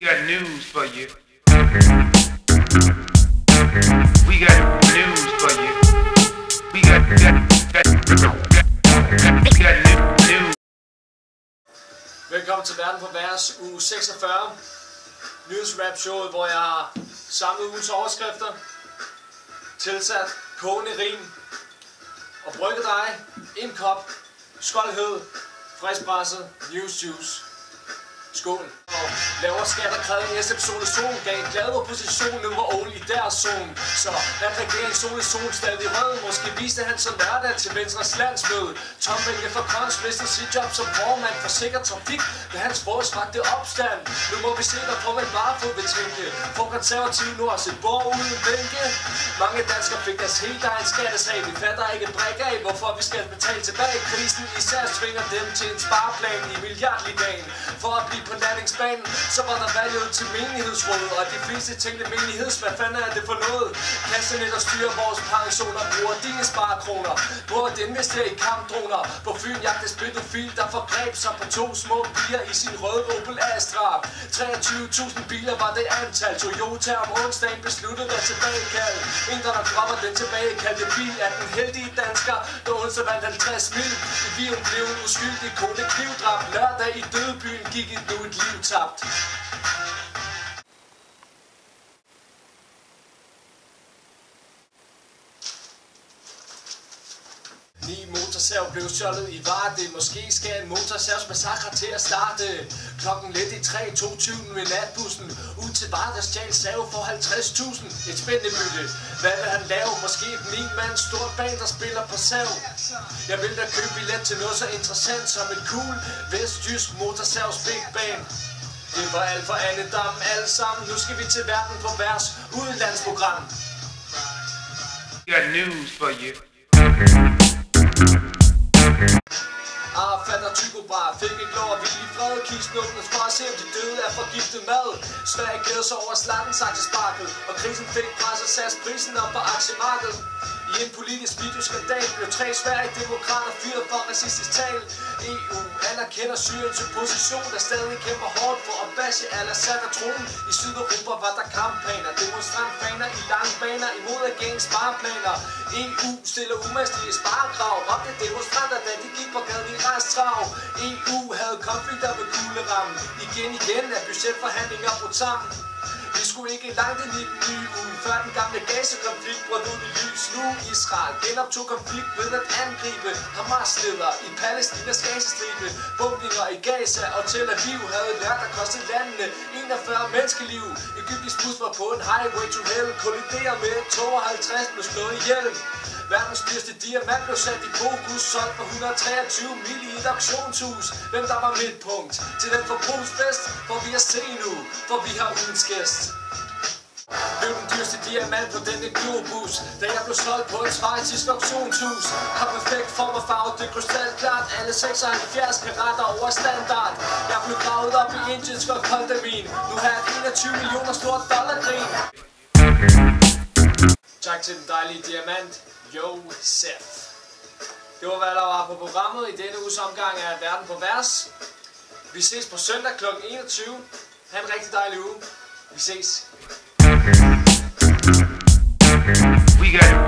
We got news for you. We got news for you. We got, got, got, got, got new, news. Velkommen til Verden på Værs uge 46. Nyhedsrap showet, hvor jeg har samlet ugens overskrifter, tilsat kogende rim og brygget dig en kop skoldhed, friskpresset news juice. Skål. Og laver skatter krævede i SF Sol zone Gav en glad opposition, nu var Ole i deres zone. Så at regeringen zone zone stadig rød? Måske viste han så hverdag til Venstres landsmøde. Tom Vælge for Kons mistede sit job som formand for sikker trafik Da hans vores vakte opstand. Nu må vi se, hvad formand Barfod vil tænke. For konservativ nu også et borg uden bænke. Mange danskere fik deres helt egen skattesag. Vi fatter ikke en brik af, hvorfor vi skal betale tilbage. Krisen især tvinger dem til en spareplan i milliardligaen. For at blive på landingsbanen så var der valget til menighedsrådet Og de fleste tænkte menigheds, hvad fanden er det for noget? Kassenet der styrer vores pensioner Bruger dine sparekroner På at investere i kampdroner. På Fyn jagtes pædofil, der forgreb sig på to små piger I sin røde Opel Astra. 23.000 biler var det antal. Toyota om onsdagen besluttede at tilbagekalde Indre der dropper den tilbagekaldte bil Er den heldige dansker, der onsdag vandt 50 mil. I bilen blev en uskyldig kone knivdrab Lørdag i dødbyen gik et nu et liv tabt Ni motorsav blev stjålet i Varde. Måske skal en motorsavsmassakre til at starte. Klokken lidt i 3, 22 med natbussen Ud til Varde stjal sav for 50.000 Et spændende bytte Hvad vil han lave? Måske et min mand stort band, der spiller på sav Jeg vil da købe billet til noget så interessant Som et cool vestjysk motorsavs big band det var alt for Anne Dam alle sammen. Nu skal vi til verden på vers udlandsprogram. Got news for you. Arafat og Tycho Brahe fik ikke lov at hvile i fred Kisten åbnes for at se om de døde af forgiftet mad Sverige glæder sig over slatten sparkel Og krisen fik presset SAS prisen op på aktiemarkedet i en politisk videoskandal blev tre svære demokrater fyret for racistisk tal. EU anerkender Syrien til position, der stadig kæmper hårdt for at bashe al-Assad og tronen. I Sydeuropa var der kampagner, demonstrantfaner i lange baner imod regeringens spareplaner. EU stiller umastelige sparekrav, råbte demonstranter, da de gik på gaden i rejstrav. EU havde konflikter med kuglerammen. Igen igen er budgetforhandlinger brudt sammen. Vi skulle ikke langt ind i den nye uge, før den gamle Gaza-konflikt brød ud i lys. Nu Israel genoptog konflikt ved at angribe Hamas-ledere i Palæstinas Gazastribe. Bumpninger i Gaza og Tel Aviv havde lært at koste landene 41 menneskeliv. Ægyptisk bus var på en highway to hell, kolliderer med 52 blev slået ihjel. Verdens dyreste diamant blev sat i fokus, solgt for 123 mil i et auktionshus. Hvem der var midtpunkt til den forbrugsfest, får vi at se nu, for vi har ugens gæst. Blev den dyreste diamant på denne globus Da jeg blev solgt på et svejtisk auktionshus Har perfekt form og farve, det er krystalklart Alle 76 karater over standard Jeg blev gravet op i Indiens for koldamin Nu har jeg 21 millioner stort dollargrin Tak til den dejlige diamant, Josef. Det var hvad der var på programmet i denne uges omgang af Verden på Vers. Vi ses på søndag kl. 21. Ha' en rigtig dejlig uge. Vi ses. We got it.